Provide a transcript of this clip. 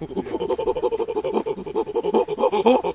Oh!